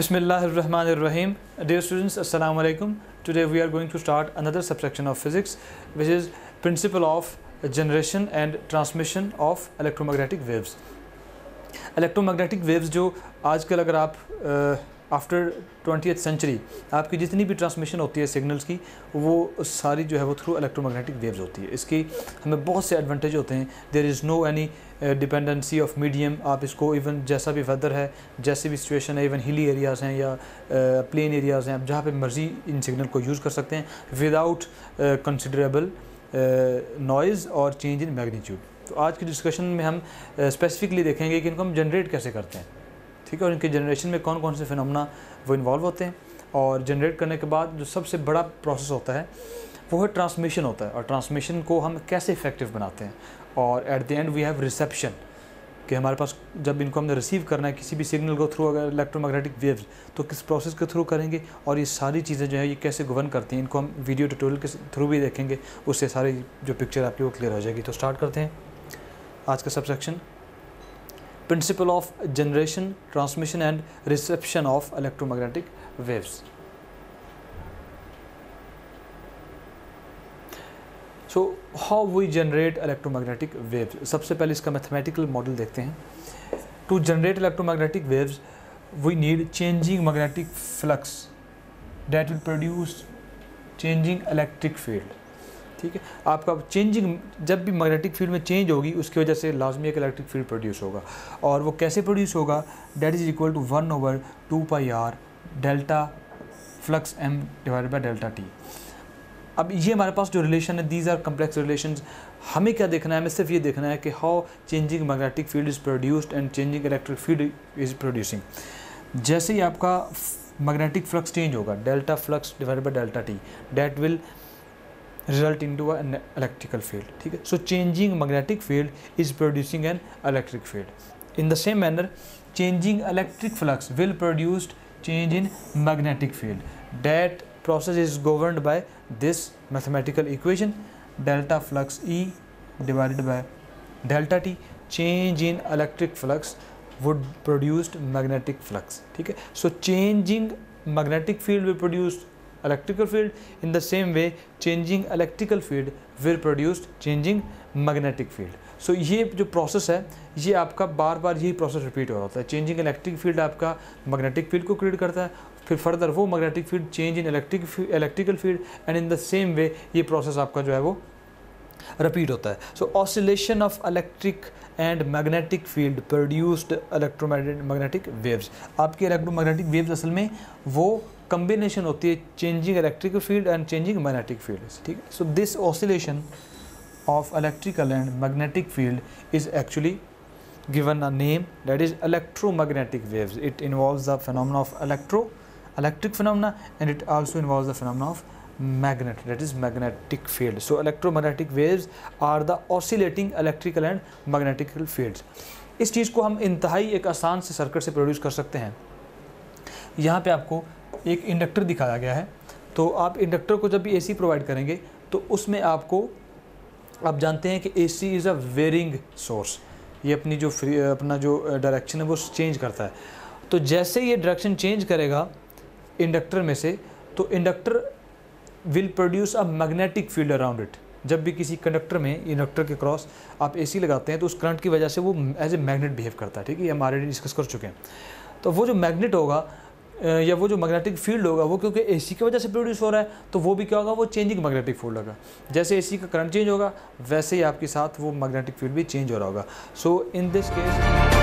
Bismillahirrahmanirrahim. Dear students, Assalamu alaikum. Today we are going to start another subsection of physics, which is principle of generation and transmission of electromagnetic waves. Electromagnetic waves जो आजकल अगर आप after twenty century आपकी जितनी भी transmission होती है signals की वो सारी जो है वो थ्रू इलेक्ट्रोमैग्नेटिक वेव्स होती है। इसकी हमें बहुत से एडवांटेज होते हैं। There is no any dependency of medium आप इसको इवन जैसा भी वेदर है जैसी भी सिचुएशन है इवन हिली एरियाज़ हैं या प्लेन uh, एरियाज़ हैं आप जहाँ पर मर्ज़ी इन सिग्नल को यूज़ कर सकते हैं विदाउट कंसिडरेबल नॉइज़ और चेंज इन मैग्नीट्यूड तो आज की डिस्कशन में हम स्पेसिफिकली देखेंगे कि इनको हम जनरेट कैसे करते हैं। ठीक है? और इनके जनरेशन में कौन कौन से फिनमना वो इन्वॉल्व होते हैं? और जनरेट करने के बाद जो सबसे बड़ा प्रोसेस होता है, वो है ट्रांसमिशन होता है। और ट्रांसमिशन को हम कैसे इफ़ेक्टिव बनाते हैं? और at the end we have reception कि हमारे पास जब इनको हमने रिसीव करना है, किसी भी सिग्नल को थ्रू अगर इलेक्ट्रोमैग्नेटिक वेव्स तो किस प्रोसेस के थ्रू करेंगे? और ये सारी चीज़ें जो है, ये कैसे गवर्न करती हैं? इनको हम वीडियो ट्यूटोरियल के थ्रू भी देखेंगे। उससे सारी जो पिक्चर आपकी वो क्लियर हो जाएगी। तो स्टार्ट करते हैं। आज का subsection principle of generation transmission and reception of electromagnetic waves so how we generate electromagnetic waves सबसे पहले इसका मैथमेटिकल मॉडल देखते हैं। To generate electromagnetic waves we need changing magnetic flux that will produce changing electric field ठीक है? आपका changing जब भी मैग्नेटिक फ़ील्ड में चेंज होगी, उसकी वजह से लाजमी एक इलेक्ट्रिक फ़ील्ड प्रोड्यूस होगा। और वो कैसे प्रोड्यूस होगा? That is equal to one over two pi R delta flux M divide by delta T अब ये हमारे पास जो रिलेशन है दीज आर कम्प्लेक्स रिलेशन हमें क्या देखना है? हमें सिर्फ़ ये देखना है कि how changing magnetic field is produced and changing electric field is producing जैसे ही आपका मैग्नेटिक फ्लक्स चेंज होगा delta flux divide by delta T that will result into an electrical field so changing magnetic field is producing an electric field. In the same manner changing electric flux will produce change in magnetic field. That process is governed by this mathematical equation delta flux E divided by delta T. Change in electric flux would produce magnetic flux so changing magnetic field will produce electrical field. In the same way changing electrical field will produce changing magnetic field. So so, ये जो process है ये आपका बार बार यही process repeat हो रहा होता है। चेंजिंग इलेक्ट्रिक फ़ील्ड आपका मैग्नेटिक फ़ील्ड को क्रिएट करता है। फिर फर्दर वो magnetic field change in electric electrical field and in the same way ये प्रोसेस आपका जो है वो रिपीट होता है। So oscillation of electric and magnetic field produced electromagnetic waves आपकी इलेक्ट्रोमैग्नेटिक वेव्स असल में वो कम्बिनेशन होती है changing electric field and changing magnetic field ठीक है? So this oscillation of electrical and magnetic field is actually given a name that is electro electromagnetic waves it involve the phenomena of electro electric phenomena and it also involves the phenomena of magnet that is magnetic field so electromagnetic waves are the oscillating electrical and magnetical fields इस चीज़ को हम इंतहाई एक आसान से circuit से produce कर सकते हैं। यहाँ पे आपको एक इंडक्टर दिखाया गया है। तो आप इंडक्टर को जब भी एसी प्रोवाइड करेंगे तो उसमें आपको, आप जानते हैं कि AC is a varying source ये अपनी जो फ्री अपना जो डायरेक्शन है, वो चेंज करता है। तो जैसे ये डायरेक्शन चेंज करेगा इंडक्टर में से तो inductor will produce a magnetic field around it जब भी किसी कंडक्टर में इंडक्टर के क्रॉस आप एसी लगाते हैं तो उस करंट की वजह से वो एज ए मैग्नेट बिहेव करता है। ठीक है हम ऑलरेडी डिस्कस कर चुके हैं। तो वो जो मैग्नेट होगा या वो जो मैग्नेटिक फ़ील्ड होगा, वो क्योंकि एसी की वजह से प्रोड्यूस हो रहा है तो वो भी क्या होगा? वो चेंजिंग मैग्नेटिक फ़ील्ड होगा। जैसे एसी का करंट चेंज होगा, वैसे ही आपके साथ वो मैग्नेटिक फ़ील्ड भी चेंज हो रहा होगा। So in this case